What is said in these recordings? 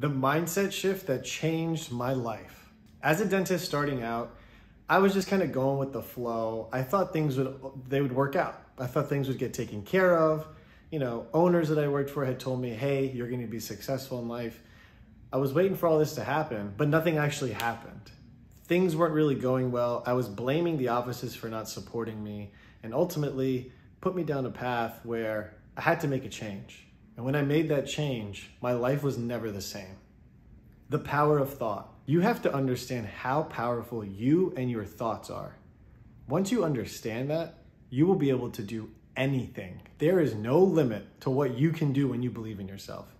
The mindset shift that changed my life. As a dentist starting out, I was just kind of going with the flow. I thought things would they would work out. I thought things would get taken care of. You know, owners that I worked for had told me, "Hey, you're going to be successful in life." I was waiting for all this to happen, but nothing actually happened. Things weren't really going well. I was blaming the offices for not supporting me, and ultimately put me down a path where I had to make a change. And when I made that change, my life was never the same. The power of thought. You have to understand how powerful you and your thoughts are. Once you understand that, you will be able to do anything. There is no limit to what you can do when you believe in yourself.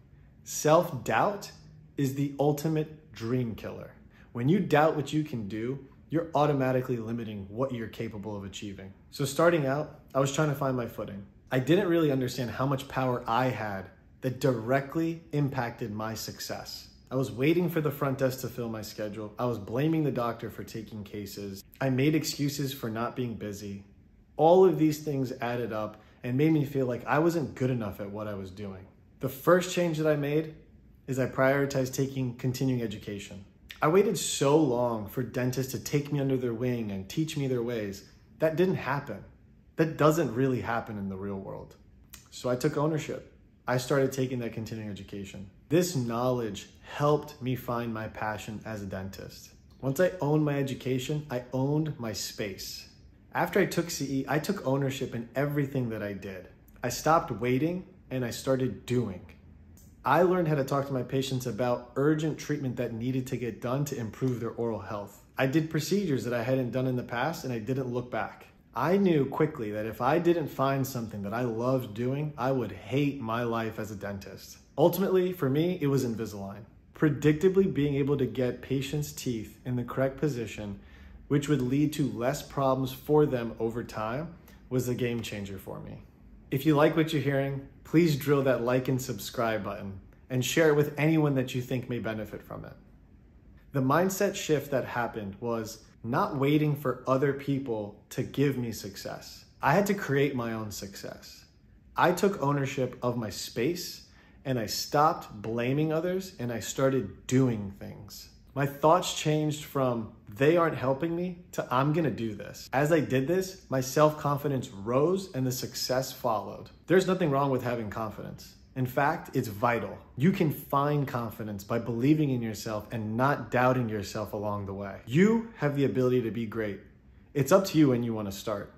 Self doubt is the ultimate dream killer. When you doubt what you can do, you're automatically limiting what you're capable of achieving. So, starting out, I was trying to find my footing. I didn't really understand how much power I had that directly impacted my success. I was waiting for the front desk to fill my schedule. I was blaming the doctor for taking cases. I made excuses for not being busy. All of these things added up and made me feel like I wasn't good enough at what I was doing. The first change that I made is I prioritized taking continuing education. I waited so long for dentists to take me under their wing and teach me their ways. That didn't happen. That doesn't really happen in the real world. So I took ownership. I started taking that continuing education. This knowledge helped me find my passion as a dentist. Once I owned my education, I owned my space. After I took CE, I took ownership in everything that I did. I stopped waiting and I started doing. I learned how to talk to my patients about urgent treatment that needed to get done to improve their oral health. I did procedures that I hadn't done in the past and I didn't look back. I knew quickly that if I didn't find something that I loved doing, I would hate my life as a dentist. Ultimately, for me, it was Invisalign. Predictably being able to get patients' teeth in the correct position, which would lead to less problems for them over time, was a game changer for me. If you like what you're hearing, please drill that like and subscribe button and share it with anyone that you think may benefit from it. The mindset shift that happened was not waiting for other people to give me success. I had to create my own success. I took ownership of my space and I stopped blaming others and I started doing things. My thoughts changed from they aren't helping me to I'm gonna do this. As I did this, my self confidence rose and the success followed. There's nothing wrong with having confidence. In fact, it's vital. You can find confidence by believing in yourself and not doubting yourself along the way. You have the ability to be great. It's up to you when you want to start.